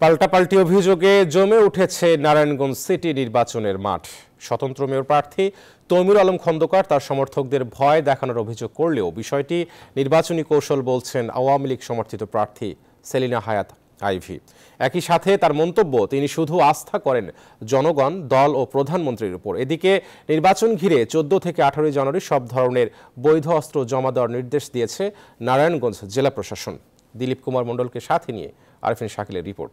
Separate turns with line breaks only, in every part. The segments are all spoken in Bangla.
পাল্টাপাল্টি অভিযোগে জমে উঠেছে নারায়ণগঞ্জ সিটি নির্বাচনের মাঠ। স্বতন্ত্র মেয়র প্রার্থী তৈমুর আলম খন্দকার তার সমর্থকদের ভয় দেখানোর অভিযোগ করলেও বিষয়টি নির্বাচনী কৌশল বলছেন আওয়ামী লীগ সমর্থিত প্রার্থী সেলিনা হায়াত আইভি। একই সাথে তার মন্তব্য, তিনি শুধু আস্থা করেন জনগণ, দল ও প্রধানমন্ত্রীর উপর। এদিকে নির্বাচন ঘিরে চোদ্দ থেকে আঠারোই জানুয়ারি সব ধরনের বৈধ অস্ত্র জমা দেওয়ার নির্দেশ দিয়েছে নারায়ণগঞ্জ জেলা প্রশাসন। দিলীপ কুমার মণ্ডলকে সাথে নিয়ে আরফিন শাকিলের রিপোর্ট।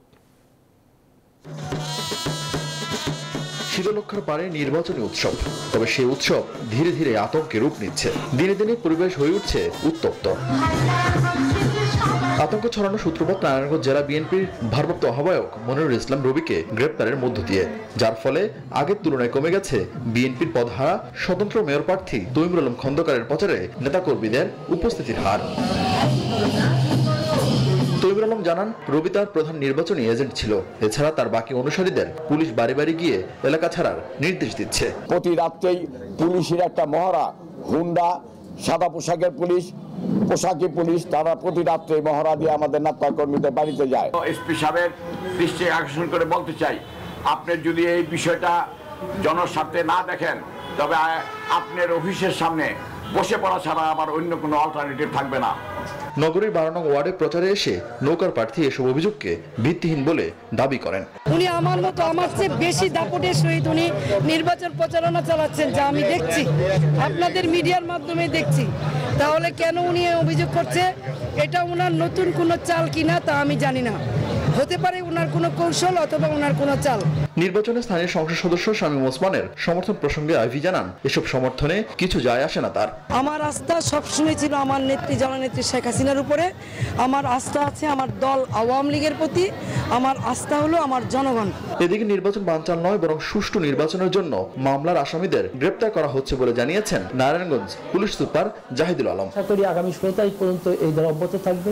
শীতলক্ষার পারে নির্বাচনী উৎসব, তবে সেই উৎসব ধীরে ধীরে আতঙ্কে রূপ নিচ্ছে। দিনে দিনে পরিবেশ হয়ে উঠছে উত্তপ্ত। আতঙ্ক ছড়ানো সূত্রপাত নারায়ণগঞ্জ জেলা বিএনপির ভারপ্রাপ্ত আহ্বায়ক মনিরুল ইসলাম রবিকে গ্রেপ্তারের মধ্য দিয়ে, যার ফলে আগের তুলনায় কমে গেছে বিএনপির পদহারা স্বতন্ত্র মেয়র প্রার্থী তৈমুর আলম খন্দকারের প্রচারে নেতাকর্মীদের উপস্থিতির হার। তৈমুর আলম জানান রবি তার প্রধান নির্বাচনী এজেন্ট ছিল। এছাড়া তার বাকি অনুসারীদের পুলিশ বাড়ি বাড়ি গিয়ে এলাকা ছাড়ার নির্দেশ দিচ্ছে।
প্রতি রাত্রেই পুলিশের একটা মহড়া হুন্ডা সাদা পোশাকের পুলিশ পোশাকি পুলিশ তারা প্রতি রাত্রে মহড়া দিয়ে আমাদের নাট্য কর্মীদের বাড়িতে যায়।
এসপি সাহেবের দৃষ্টি আকর্ষণ করে বলতে চাই আপনি যদি এই বিষয়টা জনস্বার্থে না দেখেন তবে আপনার অফিসের সামনে বসে পড়া ছাড়া আমার অন্য কোনো অল্টারনেটিভ থাকবে না।
নগরীর বারো নং ওয়ার্ডে প্রচারে এসে নৌকার প্রার্থী এসব অভিযোগকে ভিত্তিহীন বলে দাবি করেন।
উনি আমার মতো আমার চেয়ে বেশি দাপটের সহিত উনি নির্বাচন প্রচারণা চালাচ্ছেন যা আমি দেখছি। আপনাদের মিডিয়ার মাধ্যমে দেখছি। তাহলে কেন উনি অভিযোগ করছে? এটা ওনার নতুন কোনো চাল কিনা তা আমি জানি না। হতে পারে ওনার কোনো কৌশল অথবা ওনার কোনো চাল।
নির্বাচনে স্থানীয় সংসদ সদস্য শামীম ওসমানের সমর্থন প্রসঙ্গে আইভি জানান এসব সমর্থনে কিছু যায় আসে না তার।
আমার আস্থা সবসময় ছিল আমার নেত্রী জননেত্রী শেখ হাসিনার উপরে। আমার আস্থা আছে আমার দল আওয়ামী লীগের প্রতি। আমার আস্থা হলো আমার জনগণ।
এদিকে নির্বাচন বানচাল নয় বরং সুষ্ঠু নির্বাচনের জন্য মামলার আসামিদের গ্রেপ্তার করা হচ্ছে বলে জানিয়েছেন নারায়ণগঞ্জ পুলিশ সুপার জাহিদুল আলম।
আশা করি আগামী ষোলো তারিখ পর্যন্ত এই ধারা অব্যাহত থাকবে।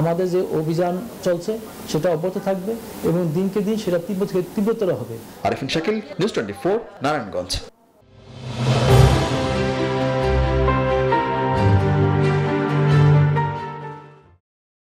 আমাদের যে অভিযান চলছে সেটা অব্যাহত থাকবে এবং দিনকে দিন সেটা তীব্র থেকে তীব্রতর হবে।
Arifin Shakil news twenty Narayanganj.